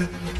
Ha ha ha.